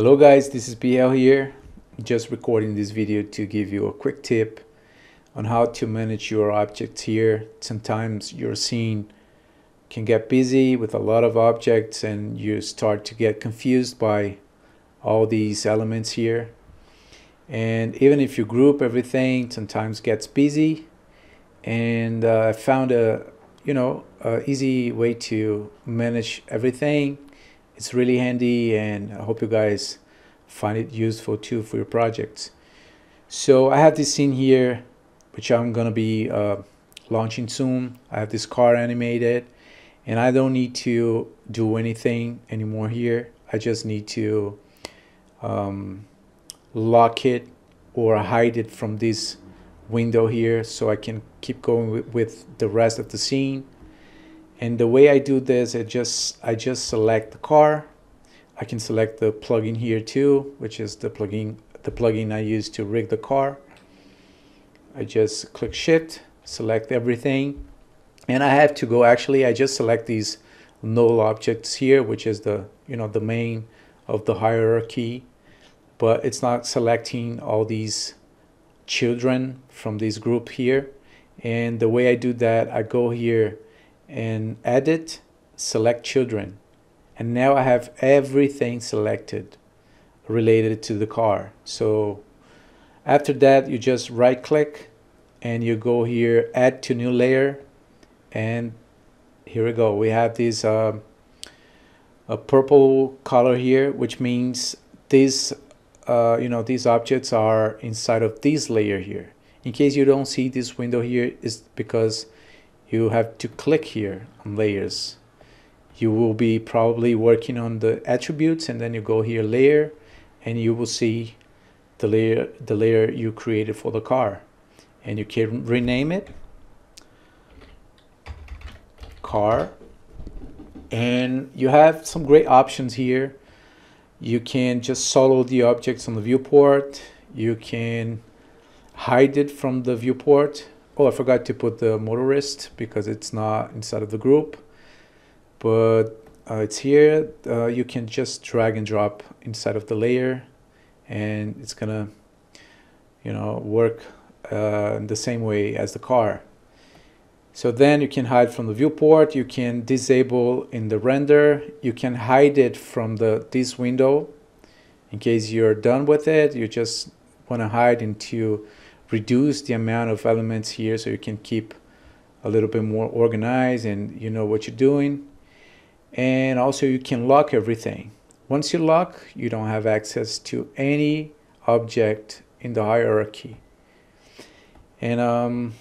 Hello guys, this is BL here. Just recording this video to give you a quick tip on how to manage your objects here. Sometimes your scene can get busy with a lot of objects and you start to get confused by all these elements here. And even if you group everything, sometimes gets busy. And uh, I found a, you know, a easy way to manage everything it's really handy and I hope you guys find it useful too for your projects. So I have this scene here which I'm gonna be uh, launching soon. I have this car animated and I don't need to do anything anymore here. I just need to um, lock it or hide it from this window here so I can keep going with, with the rest of the scene and the way I do this I just I just select the car. I can select the plugin here too which is the plugin the plugin I use to rig the car. I just click shift select everything. And I have to go actually I just select these null objects here which is the you know the main of the hierarchy. But it's not selecting all these children from this group here. And the way I do that I go here and edit select children. And now I have everything selected related to the car. So after that you just right click and you go here add to new layer and here we go. We have this uh, a purple color here which means these uh, you know these objects are inside of this layer here. In case you don't see this window here is because you have to click here on layers. You will be probably working on the attributes and then you go here layer and you will see the layer the layer you created for the car. And you can rename it car. And you have some great options here. You can just solo the objects on the viewport. You can hide it from the viewport oh I forgot to put the motorist because it's not inside of the group. But uh, it's here. Uh, you can just drag and drop inside of the layer and it's gonna you know work uh, in the same way as the car. So then you can hide from the viewport. You can disable in the render. You can hide it from the this window. In case you're done with it you just want to hide into reduce the amount of elements here so you can keep a little bit more organized and you know what you're doing. And also you can lock everything. Once you lock you don't have access to any object in the hierarchy. And um,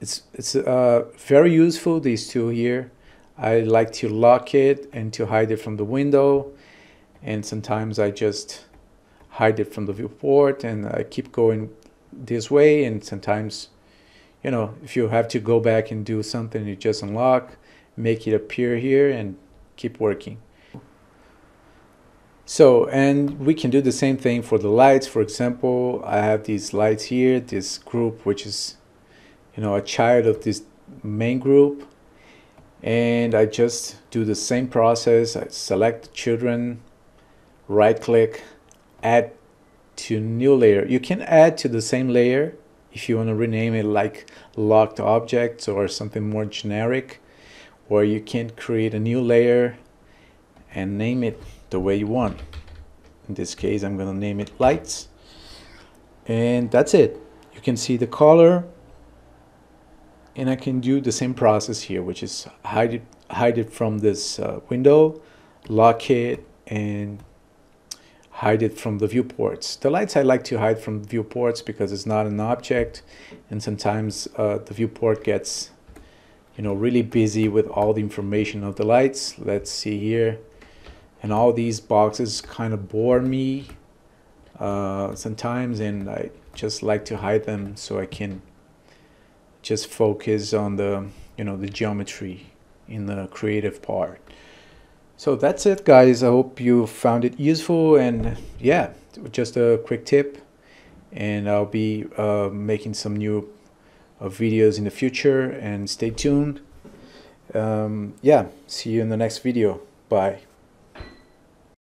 it's it's uh, very useful these two here. I like to lock it and to hide it from the window. And sometimes I just hide it from the viewport and I keep going this way and sometimes you know if you have to go back and do something you just unlock make it appear here and keep working. So and we can do the same thing for the lights. For example I have these lights here this group which is you know a child of this main group. And I just do the same process. I select children right click add to new layer. You can add to the same layer if you want to rename it like locked objects or something more generic or you can create a new layer and name it the way you want. In this case, I'm going to name it lights. And that's it. You can see the color and I can do the same process here, which is hide it, hide it from this uh, window, lock it, and hide it from the viewports. The lights I like to hide from viewports because it's not an object and sometimes uh, the viewport gets you know really busy with all the information of the lights. Let's see here and all these boxes kind of bore me uh, sometimes and I just like to hide them so I can just focus on the you know the geometry in the creative part. So that's it guys. I hope you found it useful and yeah, just a quick tip and I'll be uh, making some new uh, videos in the future and stay tuned. Um, yeah, see you in the next video. Bye.